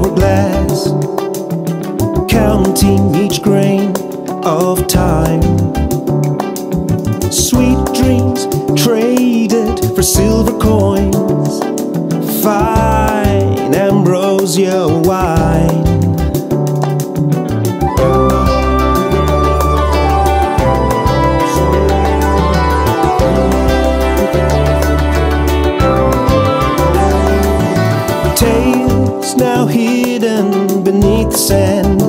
hourglass, counting each grain of time. Sweet dreams traded for silver coins, fine ambrosia wine. The sand,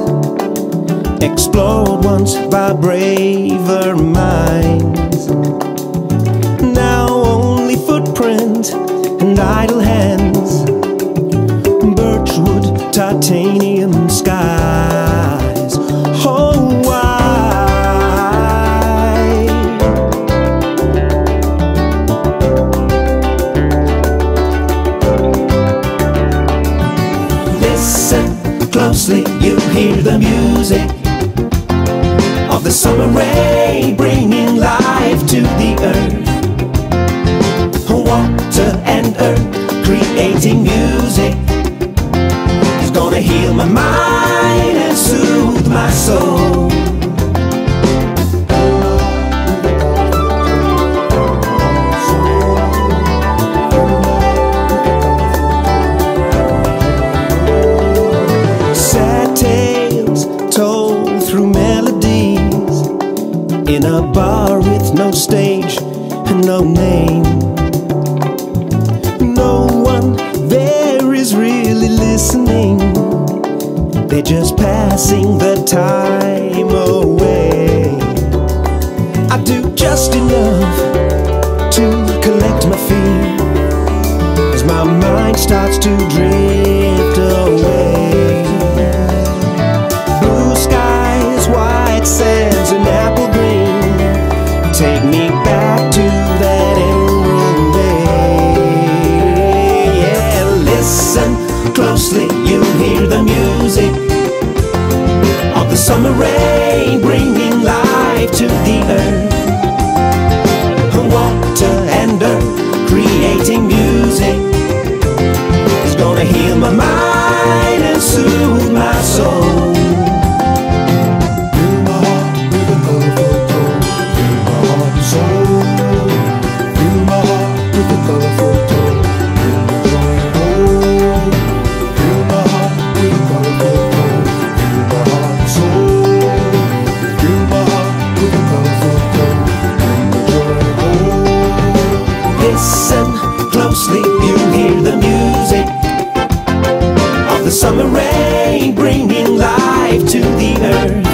once by braver minds. Now only footprint and idle hands, birchwood, titanium the summer rain bringing life to the earth. Water and earth creating music is gonna heal my mind and soothe my soul. With no stage and no name. No one there is really listening, they're just passing the time away. I do just enough to collect my feet as my mind starts to drift summer rain bringing life to the earth. Water and earth creating music is gonna heal my mind and soothe Listen closely, you hear the music of the summer rain bringing life to the earth.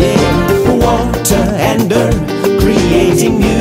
Yeah, water and earth creating music.